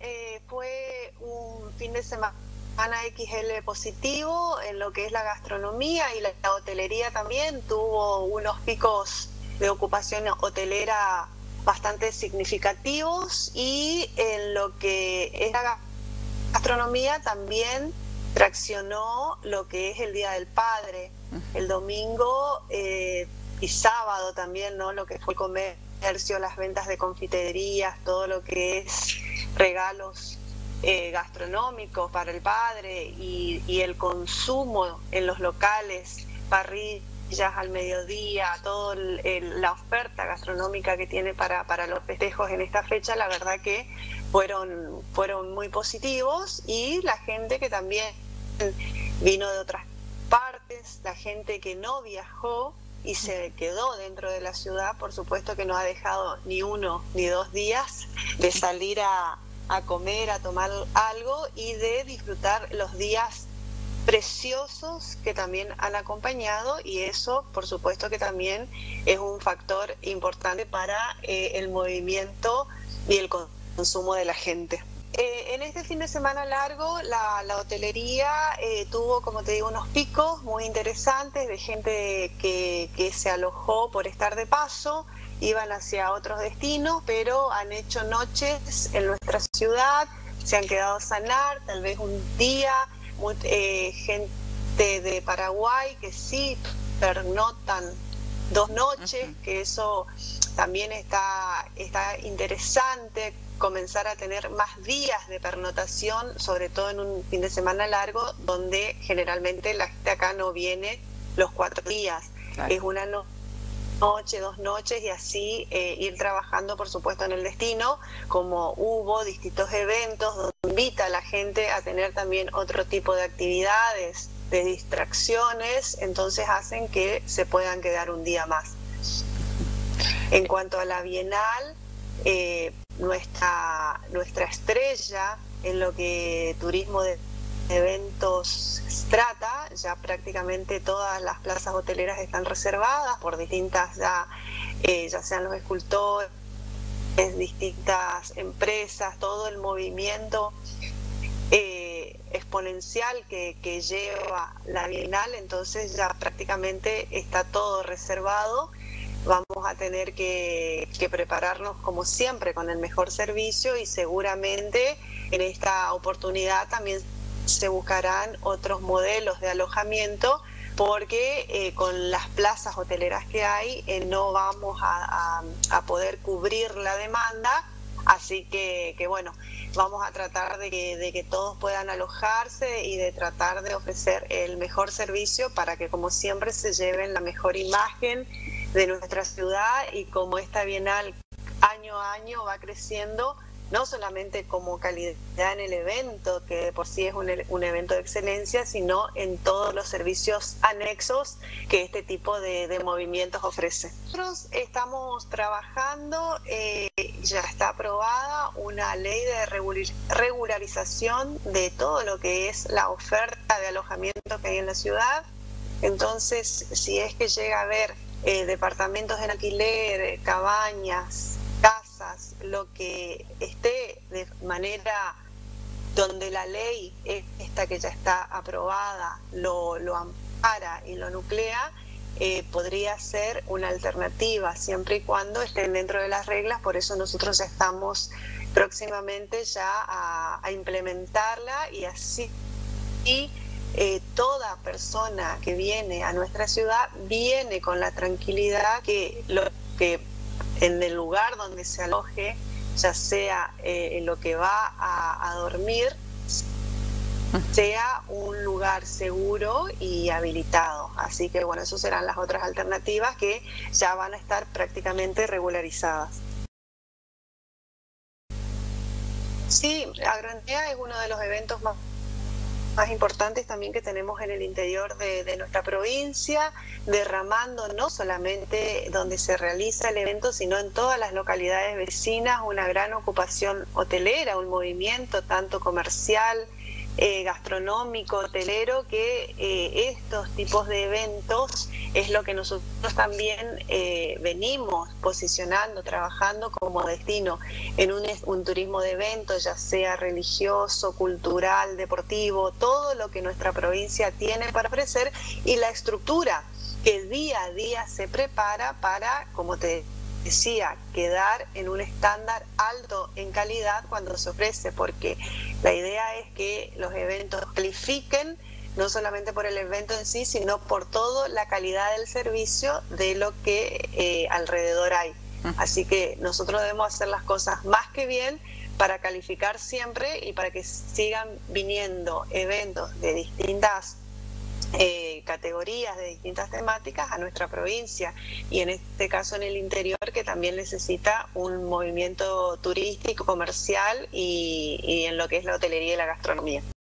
Eh, fue un fin de semana XL positivo en lo que es la gastronomía y la, hotelería también. Tuvo unos picos de ocupación hotelera bastante significativos y en lo que es la gastronomía también traccionó lo que es el Día del Padre, el domingo eh, y sábado también, ¿no? Lo que fue el comercio, las ventas de confiterías, todo lo que es regalos eh, gastronómicos para el padre y, el consumo en los locales, parrillas al mediodía, toda la oferta gastronómica que tiene para, para los festejos en esta fecha, la verdad que fueron, fueron muy positivos y la gente que también vino de otras partes, la gente que no viajó y se quedó dentro de la ciudad, por supuesto que no ha dejado ni uno ni dos días de salir a, a comer, a tomar algo y de disfrutar los días preciosos que también han acompañado y eso por supuesto que también es un factor importante para eh, el movimiento y el consumo de la gente. Eh, en este fin de semana largo, la, hotelería eh, tuvo, como te digo, unos picos muy interesantes de gente que, que, se alojó por estar de paso, iban hacia otros destinos, pero han hecho noches en nuestra ciudad, se han quedado a sanar, tal vez un día, eh, gente de Paraguay que sí pernotan dos noches, que eso también está, está interesante comenzar a tener más días de pernotación, sobre todo en un fin de semana largo, donde generalmente la gente acá no viene los cuatro días. Es una noche, dos noches y así eh, ir trabajando, por supuesto, en el destino, como hubo distintos eventos donde invita a la gente a tener también otro tipo de actividades, de distracciones, entonces hacen que se puedan quedar un día más. En cuanto a la Bienal, eh, nuestra, nuestra estrella en lo que turismo de eventos trata, ya prácticamente todas las plazas hoteleras están reservadas por distintas, ya, eh, ya sean los escultores, distintas empresas, todo el movimiento eh, exponencial que lleva la Bienal, entonces ya prácticamente está todo reservado. Vamos a tener que, prepararnos como siempre con el mejor servicio y seguramente en esta oportunidad también se buscarán otros modelos de alojamiento porque eh, con las plazas hoteleras que hay eh, no vamos a, poder cubrir la demanda, así que, bueno, vamos a tratar de que, de que, todos puedan alojarse y de tratar de ofrecer el mejor servicio para que como siempre se lleven la mejor imagen de nuestra ciudad y como esta bienal año a año va creciendo, no solamente como calidad en el evento, que por sí es un, un evento de excelencia, sino en todos los servicios anexos que este tipo de, movimientos ofrece. Nosotros estamos trabajando, eh, ya está aprobada una ley de regularización de todo lo que es la oferta de alojamiento que hay en la ciudad. Entonces, si es que llega a haber eh, departamentos en alquiler, cabañas, lo que esté de manera donde la ley esta que ya está aprobada lo, ampara y lo nuclea, eh, podría ser una alternativa siempre y cuando estén dentro de las reglas, por eso nosotros estamos próximamente ya a, a implementarla y así y eh, toda persona que viene a nuestra ciudad viene con la tranquilidad que lo que en el lugar donde se aloje, ya sea eh, en lo que va a, dormir, sea un lugar seguro y habilitado. Así que bueno, esas serán las otras alternativas que ya van a estar prácticamente regularizadas. Sí, Agrandía es uno de los eventos más más importantes también que tenemos en el interior de, nuestra provincia, derramando no solamente donde se realiza el evento, sino en todas las localidades vecinas, una gran ocupación hotelera, un movimiento tanto comercial eh, gastronómico, hotelero, que eh, estos tipos de eventos es lo que nosotros también eh, venimos posicionando, trabajando como destino en un, un turismo de eventos, ya sea religioso, cultural, deportivo, todo lo que nuestra provincia tiene para ofrecer y la estructura que día a día se prepara para, como te decía, quedar en un estándar alto en calidad cuando se ofrece, porque la idea es que los eventos califiquen no solamente por el evento en sí, sino por toda la calidad del servicio de lo que eh, alrededor hay. Así que nosotros debemos hacer las cosas más que bien para calificar siempre y para que sigan viniendo eventos de distintas eh, categorías de distintas temáticas a nuestra provincia y en este caso en el interior que también necesita un movimiento turístico, comercial y, y en lo que es la hotelería y la gastronomía.